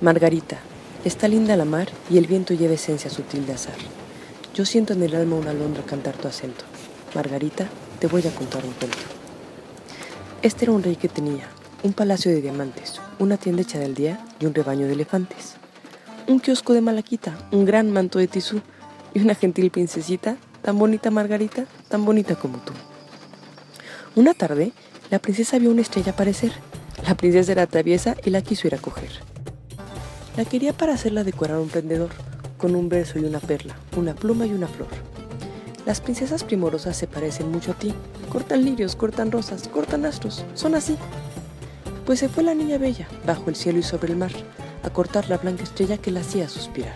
Margarita, está linda la mar y el viento lleva esencia sutil de azar. Yo siento en el alma una alondra cantar tu acento. Margarita, te voy a contar un cuento. Este era un rey que tenía un palacio de diamantes, una tienda hecha del día y un rebaño de elefantes. Un kiosco de malaquita, un gran manto de tisú y una gentil princesita, tan bonita Margarita, tan bonita como tú. Una tarde, la princesa vio una estrella aparecer. La princesa era traviesa y la quiso ir a coger. La quería para hacerla decorar un prendedor, con un verso y una perla, una pluma y una flor. Las princesas primorosas se parecen mucho a ti. Cortan lirios, cortan rosas, cortan astros. Son así. Pues se fue la niña bella, bajo el cielo y sobre el mar, a cortar la blanca estrella que la hacía suspirar.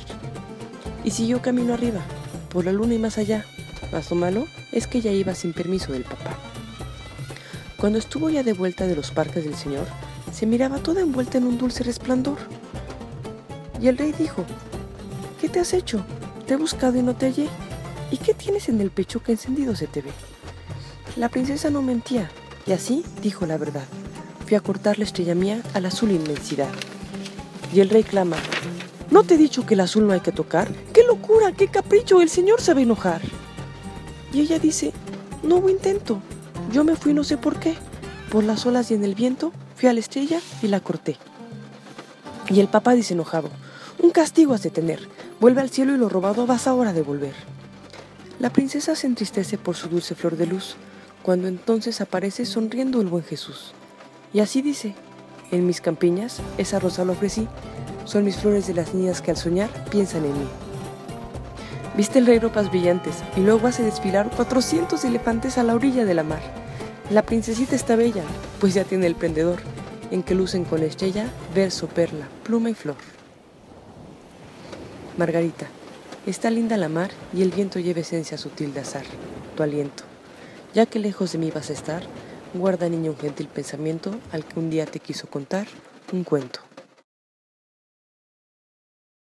Y siguió camino arriba, por la luna y más allá. Más lo malo es que ella iba sin permiso del papá. Cuando estuvo ya de vuelta de los parques del Señor, se miraba toda envuelta en un dulce resplandor. Y el rey dijo, ¿qué te has hecho? Te he buscado y no te hallé. ¿Y qué tienes en el pecho que encendido se te ve? La princesa no mentía, y así dijo la verdad. Fui a cortar la estrella mía a la azul inmensidad. Y el rey clama, ¿no te he dicho que el azul no hay que tocar? ¡Qué locura! ¡Qué capricho! El señor sabe enojar. Y ella dice, no hubo intento. Yo me fui no sé por qué. Por las olas y en el viento, fui a la estrella y la corté. Y el papá dice enojado, un castigo has de tener. Vuelve al cielo y lo robado vas ahora a devolver. La princesa se entristece por su dulce flor de luz, cuando entonces aparece sonriendo el buen Jesús. Y así dice, en mis campiñas esa rosa la ofrecí, son mis flores de las niñas que al soñar piensan en mí. Viste el rey ropas brillantes y luego hace desfilar 400 elefantes a la orilla de la mar. La princesita está bella, pues ya tiene el prendedor, en que lucen con estrella, verso, perla, pluma y flor. Margarita, está linda la mar y el viento lleva esencia sutil de azar, tu aliento. Ya que lejos de mí vas a estar, guarda niña un gentil pensamiento al que un día te quiso contar un cuento.